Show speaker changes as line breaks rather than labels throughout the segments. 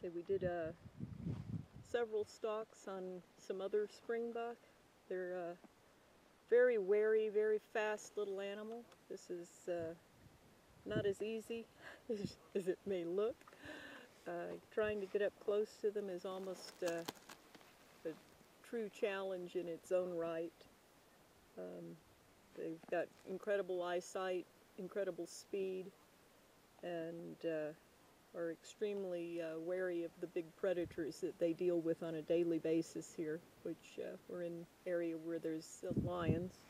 So we did uh, several stalks on some other springbuck. They're a very wary, very fast little animal. This is uh, not as easy as, as it may look. Uh, trying to get up close to them is almost uh, a true challenge in its own right. Um, they've got incredible eyesight, incredible speed, and uh, are extremely uh, wary of the big predators that they deal with on a daily basis here, which uh, we're in area where there's uh, lions.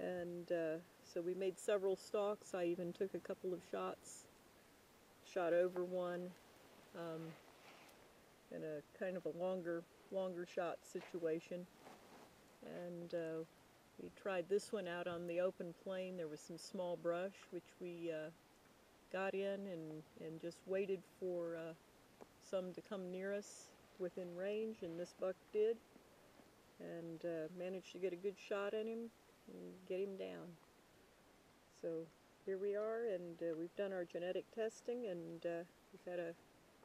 And uh, so we made several stalks. I even took a couple of shots, shot over one, um, in a kind of a longer, longer shot situation. And uh, we tried this one out on the open plain. There was some small brush, which we got in and, and just waited for uh, some to come near us within range, and this buck did, and uh, managed to get a good shot at him and get him down. So here we are, and uh, we've done our genetic testing, and uh, we've had a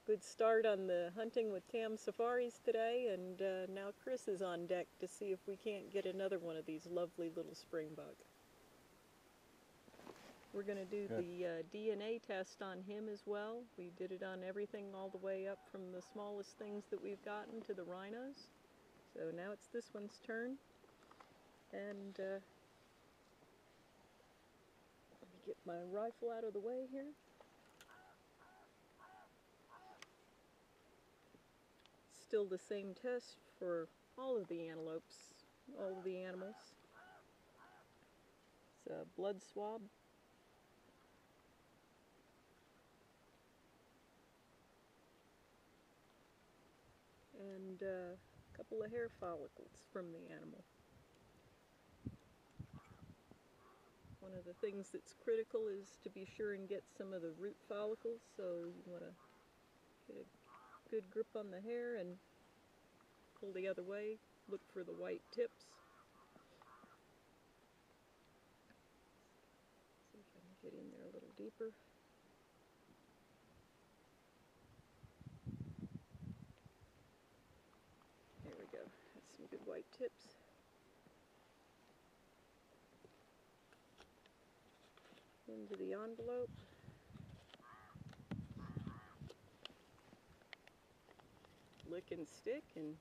good start on the hunting with Tam Safaris today, and uh, now Chris is on deck to see if we can't get another one of these lovely little springbuck. We're going to do the uh, DNA test on him as well. We did it on everything all the way up from the smallest things that we've gotten to the rhinos. So now it's this one's turn. And uh, let me get my rifle out of the way here. Still the same test for all of the antelopes, all of the animals. It's a blood swab. And uh, a couple of hair follicles from the animal. One of the things that's critical is to be sure and get some of the root follicles, so you want to get a good grip on the hair and pull the other way. Look for the white tips. See if I can get in there a little deeper. There we go. That's some good white tips. Into the envelope. Lick and stick, and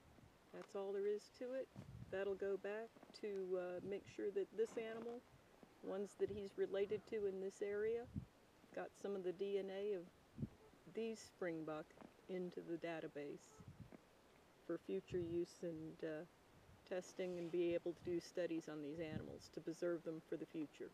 that's all there is to it. That'll go back to uh, make sure that this animal, ones that he's related to in this area, got some of the DNA of these springbuck into the database for future use and uh, testing and be able to do studies on these animals to preserve them for the future.